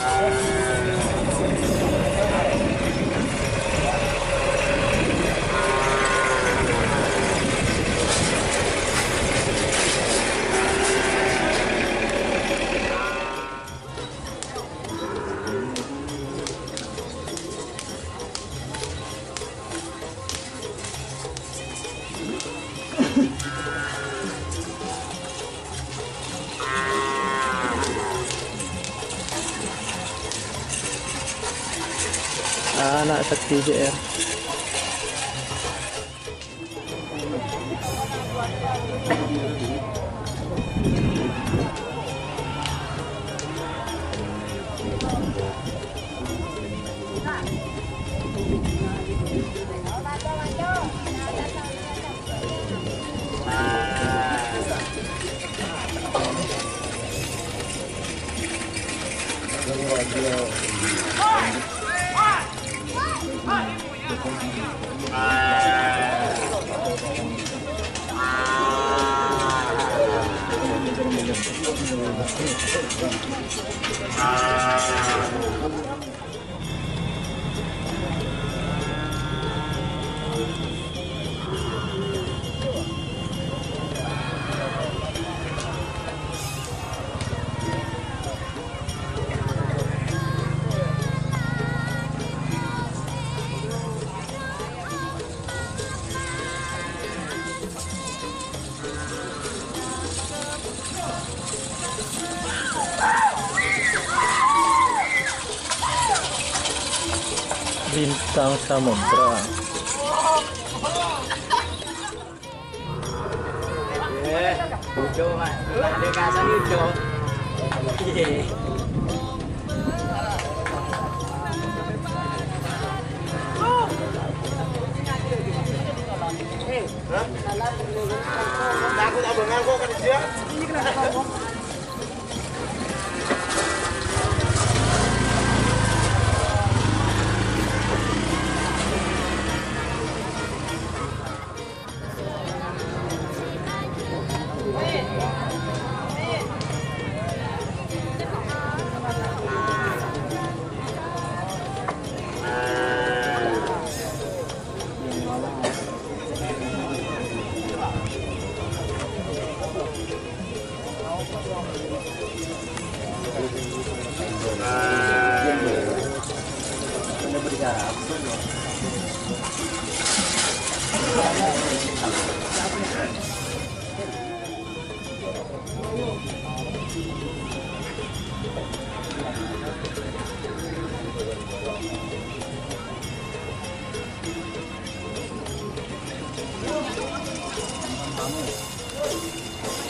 好。lại thật kỳ dễ em Đúng rồi, 啊。bintang samudra Ujo Aku tak bengal kok kerja. Ini kenapa 나무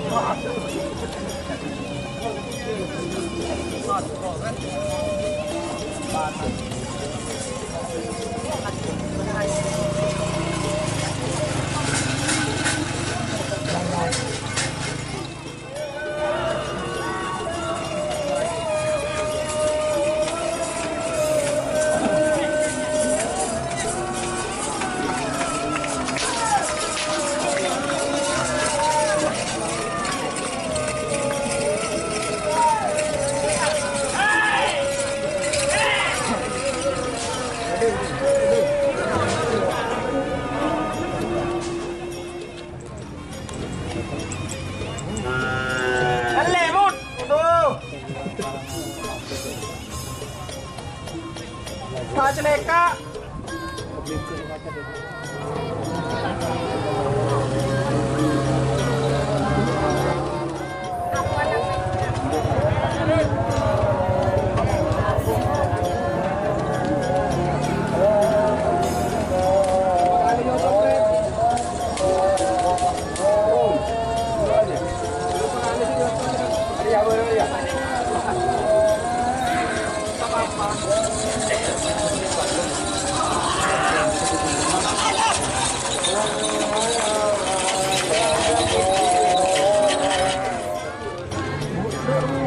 Thank you. 来。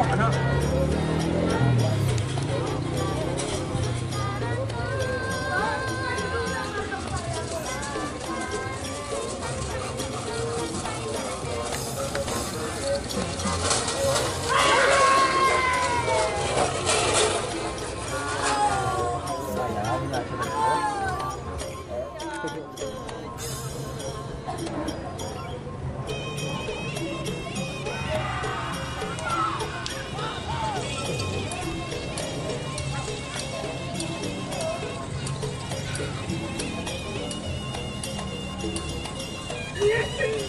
马上！啊！Yes,